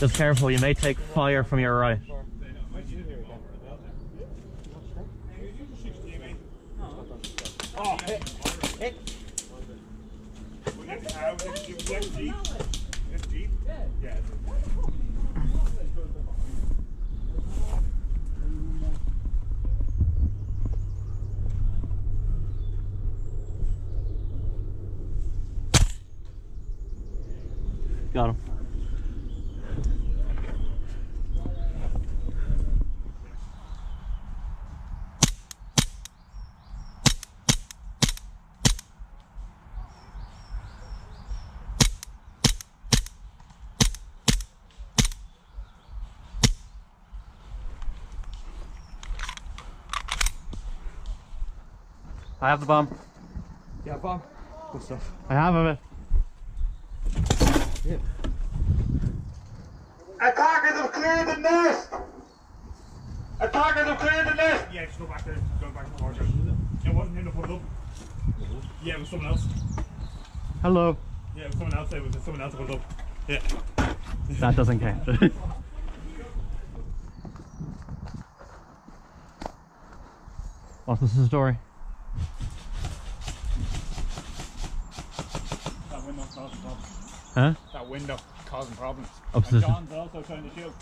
Just careful, you may take fire from your right. Got him. I have the bomb. Yeah, bomb. Good stuff. I have it. Attackers have cleared the nest! Attackers have cleared the nest! Yeah, just go back there. Go back to the Roger. It wasn't him to put it up. Yeah, it was someone else. Hello. Yeah, it was someone else. It was someone else to put it up. Yeah. That doesn't count. What's this story? That window causing problems. Huh? That window causing problems. Upstairs. And John's also trying to shoot.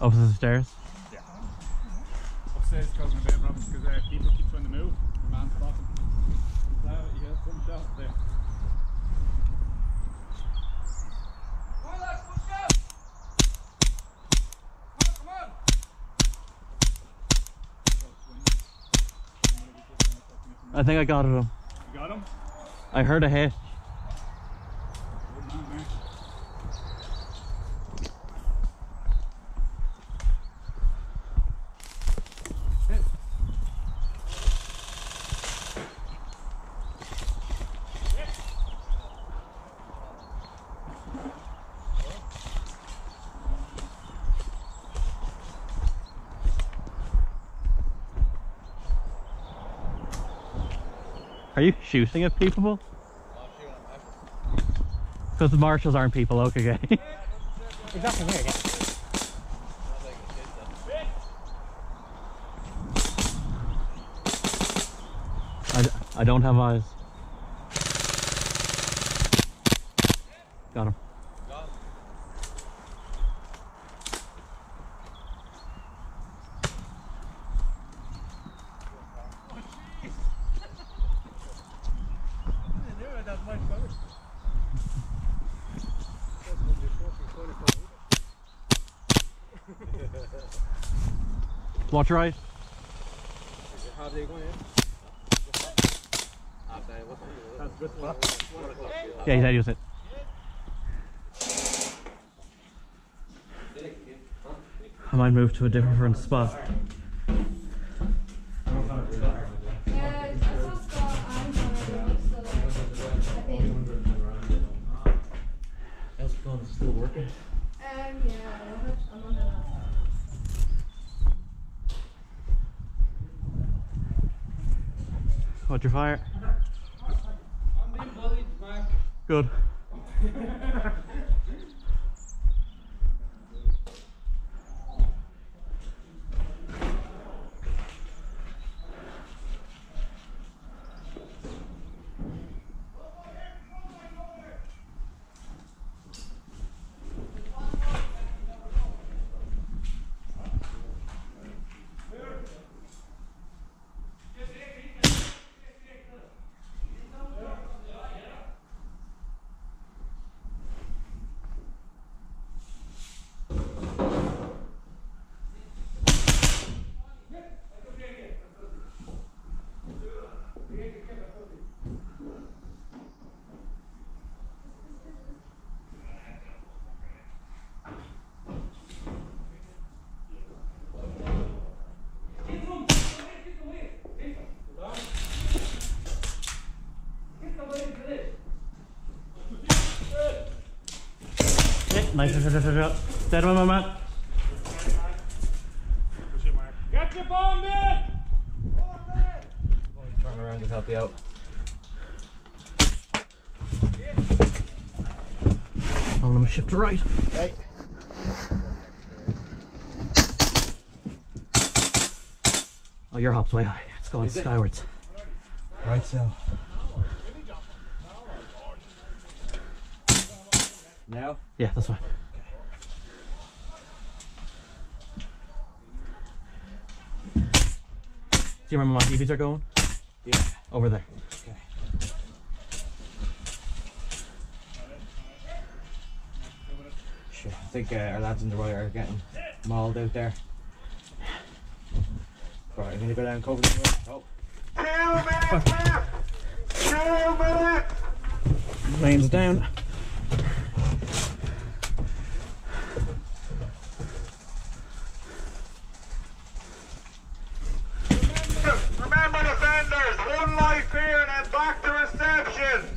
Up the stairs. Yeah. Upstairs causing a bit of problems because uh, people keep trying to move. The man's. So you one shot there. I think I got it. You got him? I heard a hit. Good man, man. Are you shooting at people? Because the marshals aren't people, okay. Exactly there, yeah. I, I don't have eyes. Got him. Watch right. Ah, yeah, he's out use it. I might move to a different spot. How's it going? Still working? What's your fire? Good. Nice, nice, nice, nice. Third one, Matt. Get your ball, man! Turn around and help you out. I'll let me shift to right. Right. Oh, your hop's way high. It's going skywards. Right, so. Now? Yeah, that's fine. Okay. Do you remember my TVs are going? Yeah. Over there. Okay. Shit, I think uh, our lads in the right are getting mauled out there. Right, I'm gonna go down and cover them. Oh, Two minutes left. Two minutes. Planes down. Remember defenders, one life here and then back to reception.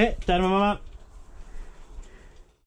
Hit, down my mama.